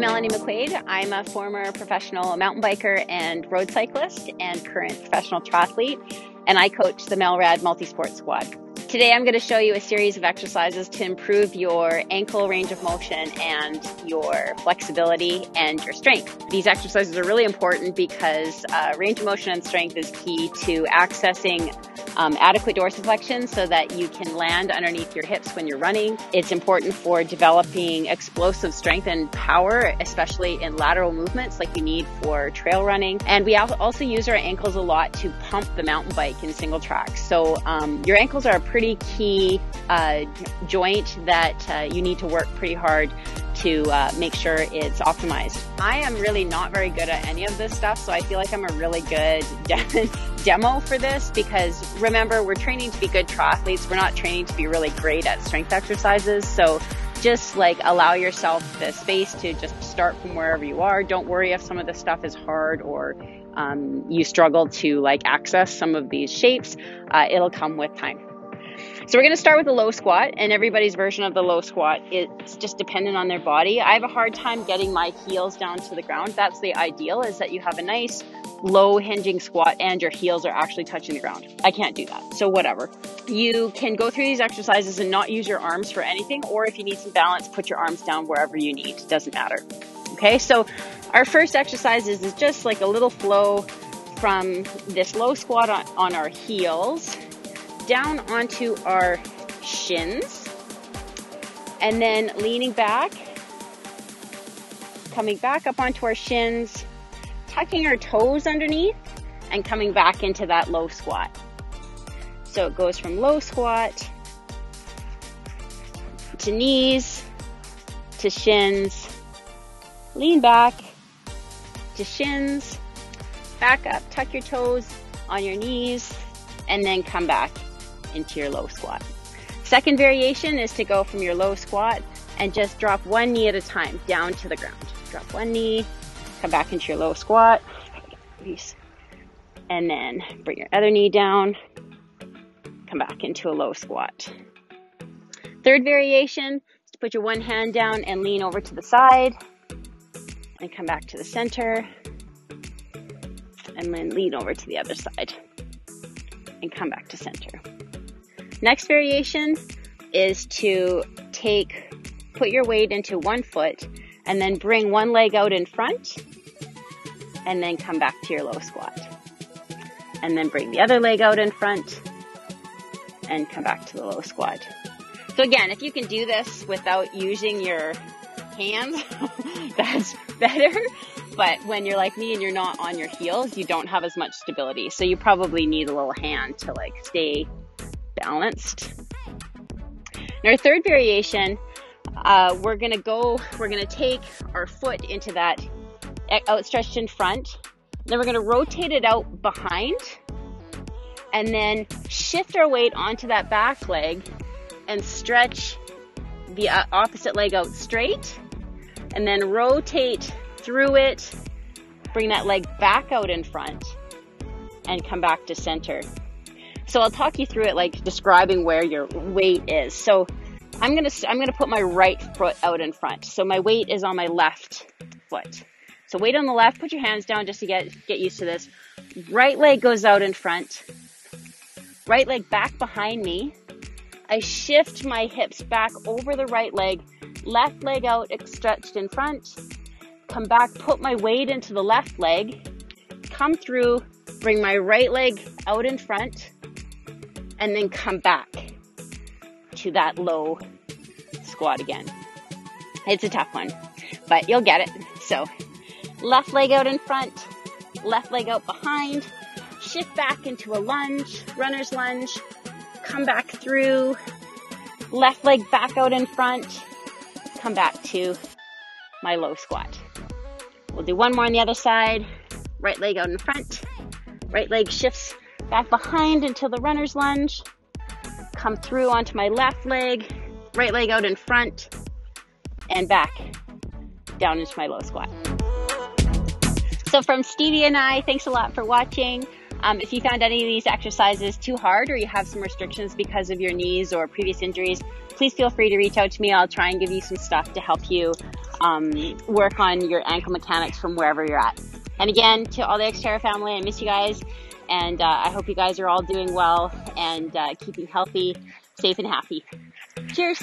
Melanie McQuaid. I'm a former professional mountain biker and road cyclist and current professional triathlete, and I coach the Melrad Multisport Squad. Today I'm going to show you a series of exercises to improve your ankle range of motion and your flexibility and your strength. These exercises are really important because uh, range of motion and strength is key to accessing um, adequate dorsiflexion so that you can land underneath your hips when you're running. It's important for developing explosive strength and power, especially in lateral movements like you need for trail running. And we also use our ankles a lot to pump the mountain bike in single tracks. So um, your ankles are a pretty pretty key uh, joint that uh, you need to work pretty hard to uh, make sure it's optimized. I am really not very good at any of this stuff, so I feel like I'm a really good de- demo for this because remember, we're training to be good triathletes. We're not training to be really great at strength exercises. So just like allow yourself the space to just start from wherever you are. Don't worry if some of the stuff is hard or um, you struggle to like access some of these shapes. Uh, it'll come with time. So we're going to start with the low squat, and everybody's version of the low squat it's just dependent on their body. I have a hard time getting my heels down to the ground. That's the ideal is that you have a nice low hinging squat and your heels are actually touching the ground. I can't do that. So whatever. You can go through these exercises and not use your arms for anything or if you need some balance, put your arms down wherever you need. It doesn't matter. Okay? So our first exercise is, is just like a little flow from this low squat on, on our heels down onto our shins. And then leaning back, coming back up onto our shins, tucking our toes underneath and coming back into that low squat. So it goes from low squat to knees to shins, lean back to shins, back up, tuck your toes on your knees, and then come back into your low squat. Second variation is to go from your low squat and just drop one knee at a time down to the ground. Drop one knee, come back into your low squat, and then bring your other knee down, come back into a low squat. Third variation is to put your one hand down and lean over to the side, and come back to the center, and then lean over to the other side, and come back to center. Next variation is to take, put your weight into one foot and then bring one leg out in front and then come back to your low squat. And then bring the other leg out in front and come back to the low squat. So again, if you can do this without using your hands, that's better. But when you're like me and you're not on your heels, you don't have as much stability. So you probably need a little hand to like stay balanced. In our third variation, uh, we're gonna go, we're gonna take our foot into that outstretched in front. Then we're gonna rotate it out behind and then shift our weight onto that back leg and stretch the uh, opposite leg out straight and then rotate through it, bring that leg back out in front and come back to center. So I'll talk you through it, like describing where your weight is. So I'm gonna I'm gonna put my right foot out in front. So my weight is on my left foot. So weight on the left. Put your hands down just to get get used to this. Right leg goes out in front. Right leg back behind me. I shift my hips back over the right leg. Left leg out stretched in front. Come back. Put my weight into the left leg. Come through. Bring my right leg out in front and then come back to that low squat again. It's a tough one, but you'll get it. So left leg out in front, left leg out behind, shift back into a lunge, runner's lunge, come back through, left leg back out in front, come back to my low squat. We'll do one more on the other side, right leg out in front, right leg shifts back behind into the runner's lunge, come through onto my left leg, right leg out in front, and back down into my low squat. So from Stevie and I, thanks a lot for watching. Um, if you found any of these exercises too hard or you have some restrictions because of your knees or previous injuries, please feel free to reach out to me. I'll try and give you some stuff to help you um, work on your ankle mechanics from wherever you're at. And again, to all the Xterra family, I miss you guys. And uh, I hope you guys are all doing well and uh, keeping healthy, safe, and happy. Cheers.